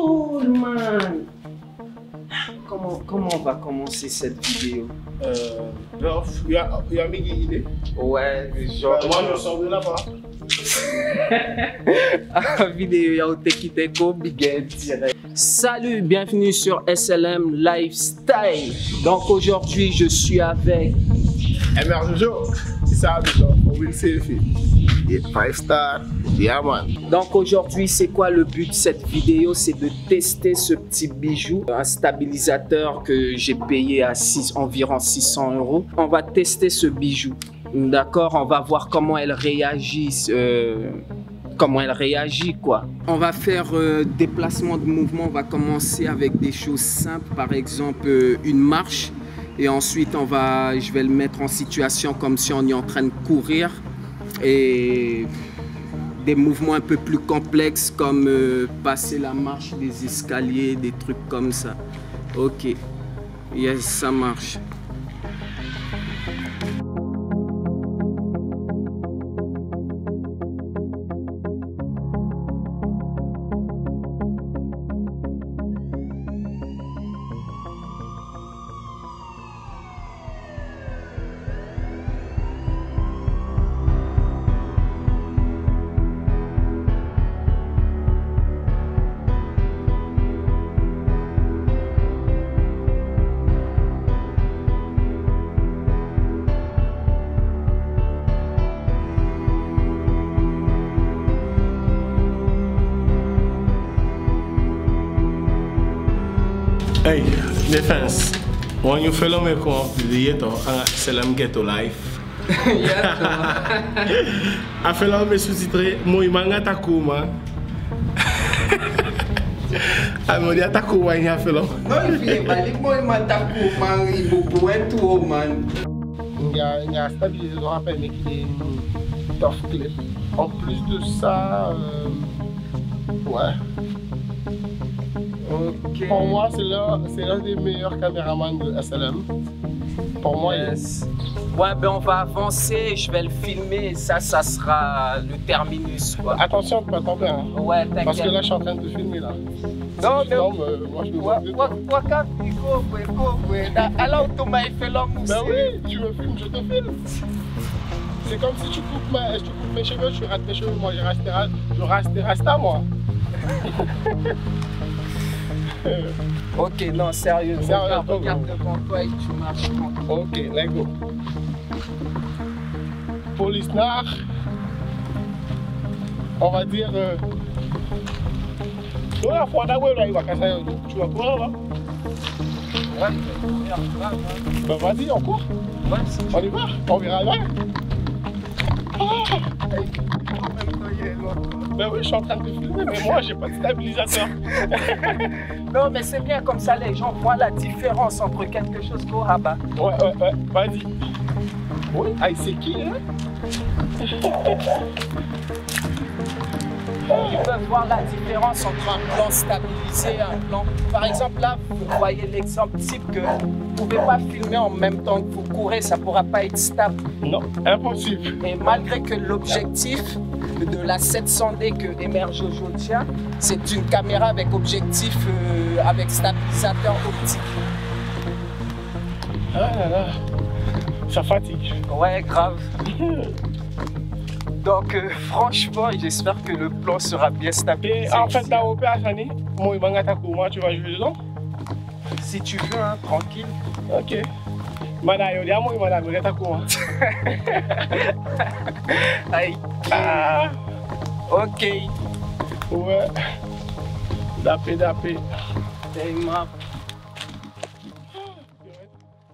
Cool, man. Comment, comment on va commencer cette vidéo? Euh, il y a, il y a Miguel idée. Ouais, genre. Moi, je sors de là-bas. Ah, vidéo. Salut, bienvenue sur SLM Lifestyle. Donc aujourd'hui, je suis avec Eh merde, Jojo, c'est ça, déjà. On will selfie. Yeah, five star. Donc aujourd'hui, c'est quoi le but de cette vidéo? C'est de tester ce petit bijou, un stabilisateur que j'ai payé à 6, environ 600 euros. On va tester ce bijou. D'accord? On va voir comment elle réagit. euh, comment elle réagit quoi. On va faire euh, déplacement de mouvement. On va commencer avec des choses simples, par exemple euh, une marche. Et ensuite, on va, je vais le mettre en situation comme si on est en train de courir. Et des mouvements un peu plus complexes comme euh, passer la marche des escaliers, des trucs comme ça. Ok, yes, ça marche. Hey, defense. When you follow me come up the yeto, uh, Selam Ghetto Life. A follow me sous-titré, moi, manga takuma. A mo dia takuma ni a follow. Il y a, il y a un stabilisateur à peine qui est tough clip. En plus de ça, euh, ouais. Pour moi, c'est l'un des meilleurs caméramans de SLM. Pour moi, il- Yes. Ouais, ben on va avancer, je vais le filmer ça, ça sera le terminus quoi. attention pas tomber. Hein. Ouais, Parce que t'inquiète. là, je suis en train de filmer. Là. Non, Si je mais- euh, moi, je me vois de toi. Alors, Thomas, il fait l'homme aussi. Ben oui, tu me filmes, je te filme. C'est comme si tu coupes, ma, tu coupes mes cheveux, tu rates mes cheveux, moi je reste, je reste rasta moi. Ok, non, sérieux. Sérieux, regarde, regarde devant toi et tu marches. Ok, let's go. Police noire. On va dire. Euh... Non, la fois d'abord, là, il va casser. Tu vas courir là Ouais, regarde, regarde. Ben vas-y, on court. Ouais, c'est On y va. On verra là. Ben oui, je suis en train de filmer, mais moi, j'ai pas de stabilisateur. Non, mais c'est bien comme ça, les gens voient la différence entre quelque chose qu'au rabat. Ouais, ouais, ouais, vas-y. Oui, ah, c'est qui, hein? Ils peuvent voir la différence entre un plan stabilisé et un plan. Par exemple, là, vous voyez l'exemple type que vous ne pouvez pas filmer en même temps que vous courez, ça ne pourra pas être stable. Non, impossible. Et malgré que l'objectif de la 700D que émerge Jojo tient, c'est une caméra avec objectif, euh, avec stabilisateur optique. Ah là là, ça fatigue. Ouais, grave. Donc, euh, franchement, j'espère que le plan sera bien Et stabilisé. en fait, ici. dans l'opération, moi, moi, tu vas jouer dedans. si tu veux, hein, tranquille. Ok. Mana yo dia moi, mana yo ta kuma. Aïe. Ah, Ok. ouais. Dapé, dapé. Ma